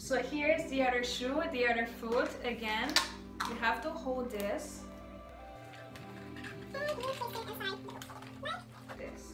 So here's the other shoe, the other foot. Again, you have to hold this. This.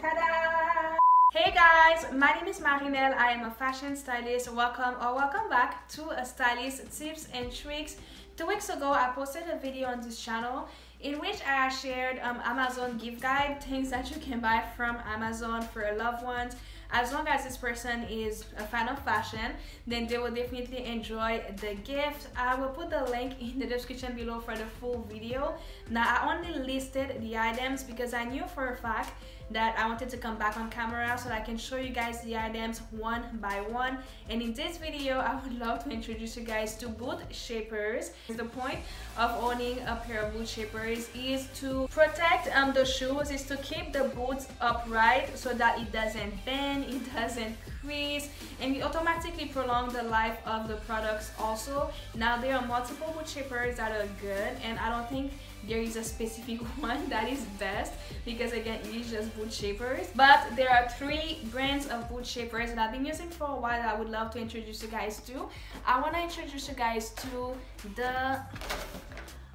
Ta-da! Hey guys, my name is Marinelle. I am a fashion stylist. Welcome or welcome back to a stylist tips and tricks. Two weeks ago, I posted a video on this channel in which I shared um, Amazon gift guide, things that you can buy from Amazon for your loved ones as long as this person is a fan of fashion then they will definitely enjoy the gift. I will put the link in the description below for the full video. Now i only listed the items because i knew for a fact that I wanted to come back on camera so that I can show you guys the items one by one. And in this video I would love to introduce you guys to boot shapers. The point of owning a pair of boot shapers is to protect um, the shoes is to keep the boots upright so that it doesn't bend it doesn't and it automatically prolong the life of the products also. Now there are multiple boot shapers that are good and I don't think there is a specific one that is best because again it is just boot shapers but there are three brands of boot shapers that I've been using for a while that I would love to introduce you guys to. I want to introduce you guys to the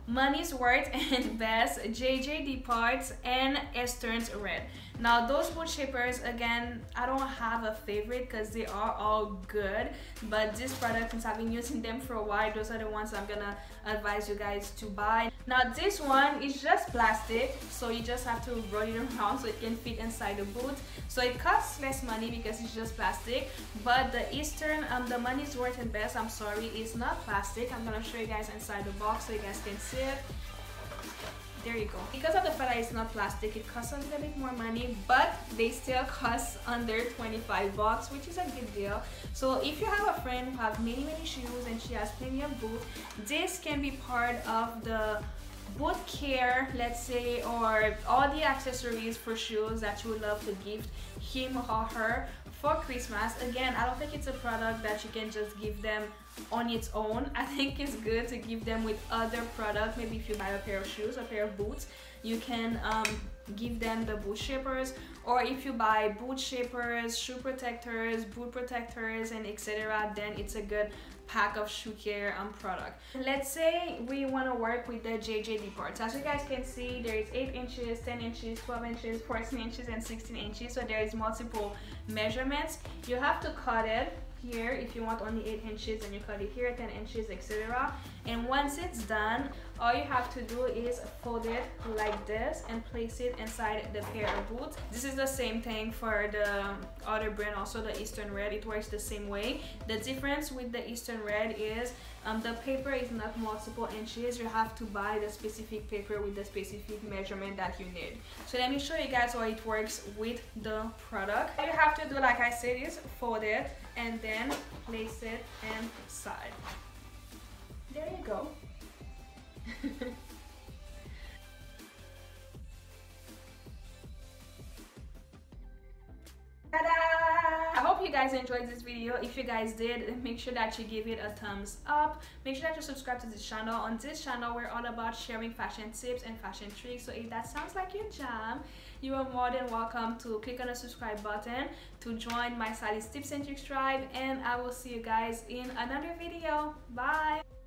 Moneysworth and Best, JJ Parts, and Eastern's Red. Now those boot shapers, again, I don't have a favorite because they are all good. But this product, since I've been using them for a while, those are the ones I'm gonna advise you guys to buy. Now this one is just plastic, so you just have to roll it around so it can fit inside the boot. So it costs less money because it's just plastic. But the Eastern, um, the Moneysworth and Best, I'm sorry, is not plastic. I'm gonna show you guys inside the box so you guys can see it there you go. Because of the fact that it's not plastic. It costs a little bit more money but they still cost under 25 bucks which is a good deal. So if you have a friend who has many many shoes and she has plenty of boots this can be part of the boot care let's say or all the accessories for shoes that you would love to gift him or her for Christmas. Again, I don't think it's a product that you can just give them on its own. I think it's good to give them with other product. Maybe if you buy a pair of shoes, a pair of boots, you can um, give them the boot shapers or if you buy boot shapers, shoe protectors, boot protectors and etc then it's a good pack of shoe care um, product. Let's say we want to work with the JJD parts. As you guys can see, there is 8 inches, 10 inches, 12 inches, 14 inches, and 16 inches. So there is multiple measurements. You have to cut it here if you want only 8 inches and you cut it here 10 inches etc and once it's done all you have to do is fold it like this and place it inside the pair of boots. This is the same thing for the other brand also the eastern red. It works the same way. The difference with the eastern red is um, the paper is not multiple inches. You have to buy the specific paper with the specific measurement that you need. So let me show you guys how it works with the product. All you have to do like i said is fold it and then place it inside. There you go guys enjoyed this video. If you guys did, make sure that you give it a thumbs up. Make sure that you subscribe to this channel. On this channel, we're all about sharing fashion tips and fashion tricks. So if that sounds like your jam, you are more than welcome to click on the subscribe button to join my stylist tips and tricks tribe. And I will see you guys in another video. Bye!